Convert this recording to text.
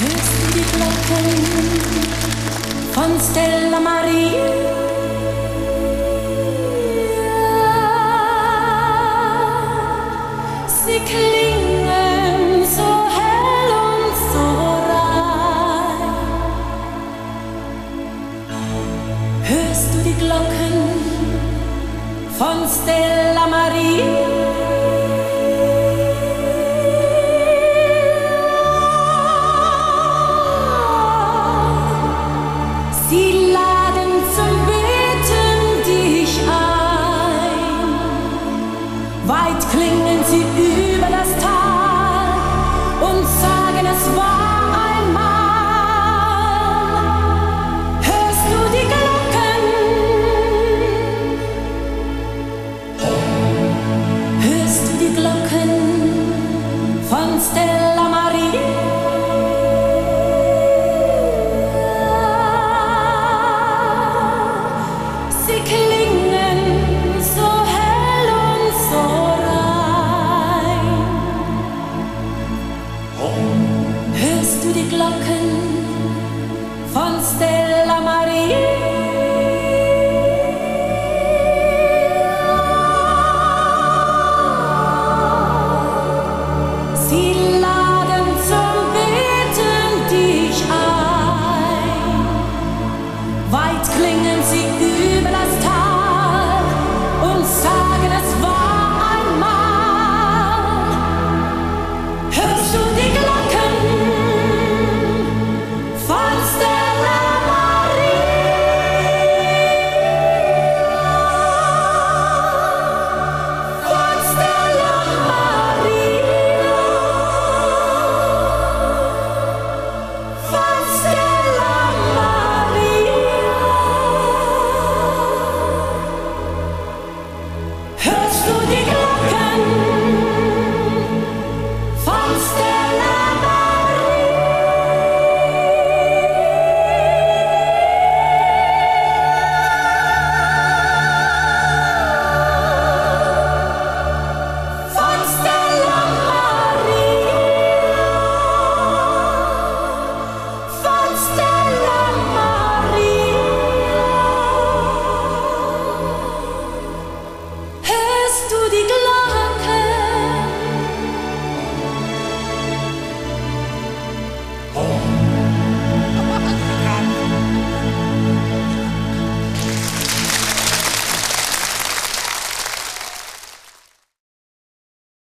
Hörst du die Glocken von Stella Maria? Sie klingen so hell und so rein. Hörst du die Glocken von Stella Maria? Weit klingen sie über das Tal und sagen, es war einmal. Hörst